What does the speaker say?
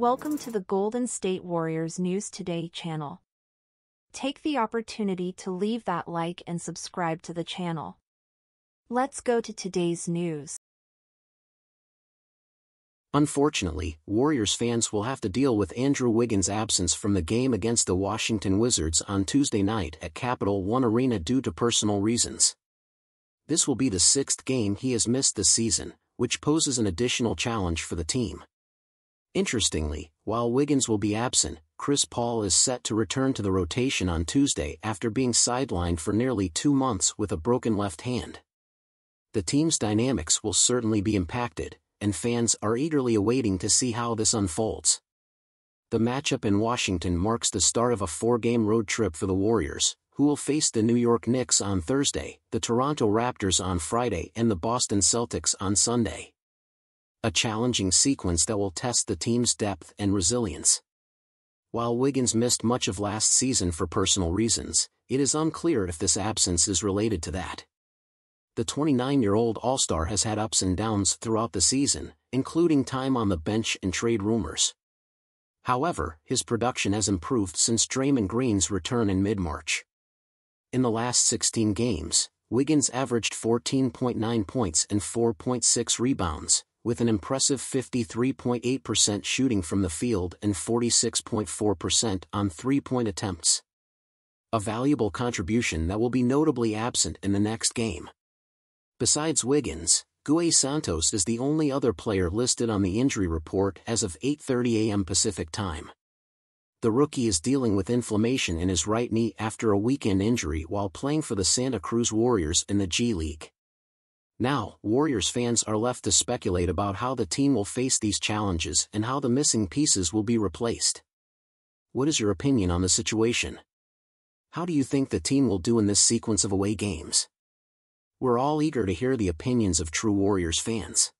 Welcome to the Golden State Warriors News Today channel. Take the opportunity to leave that like and subscribe to the channel. Let's go to today's news. Unfortunately, Warriors fans will have to deal with Andrew Wiggins' absence from the game against the Washington Wizards on Tuesday night at Capital One Arena due to personal reasons. This will be the sixth game he has missed this season, which poses an additional challenge for the team. Interestingly, while Wiggins will be absent, Chris Paul is set to return to the rotation on Tuesday after being sidelined for nearly two months with a broken left hand. The team's dynamics will certainly be impacted, and fans are eagerly awaiting to see how this unfolds. The matchup in Washington marks the start of a four-game road trip for the Warriors, who will face the New York Knicks on Thursday, the Toronto Raptors on Friday and the Boston Celtics on Sunday a challenging sequence that will test the team's depth and resilience. While Wiggins missed much of last season for personal reasons, it is unclear if this absence is related to that. The 29-year-old All-Star has had ups and downs throughout the season, including time on the bench and trade rumors. However, his production has improved since Draymond Green's return in mid-March. In the last 16 games, Wiggins averaged 14.9 points and 4.6 rebounds, with an impressive 53.8% shooting from the field and 46.4% on three-point attempts. A valuable contribution that will be notably absent in the next game. Besides Wiggins, Gui Santos is the only other player listed on the injury report as of 8.30 a.m. Pacific Time. The rookie is dealing with inflammation in his right knee after a weekend injury while playing for the Santa Cruz Warriors in the G League. Now, Warriors fans are left to speculate about how the team will face these challenges and how the missing pieces will be replaced. What is your opinion on the situation? How do you think the team will do in this sequence of away games? We're all eager to hear the opinions of true Warriors fans.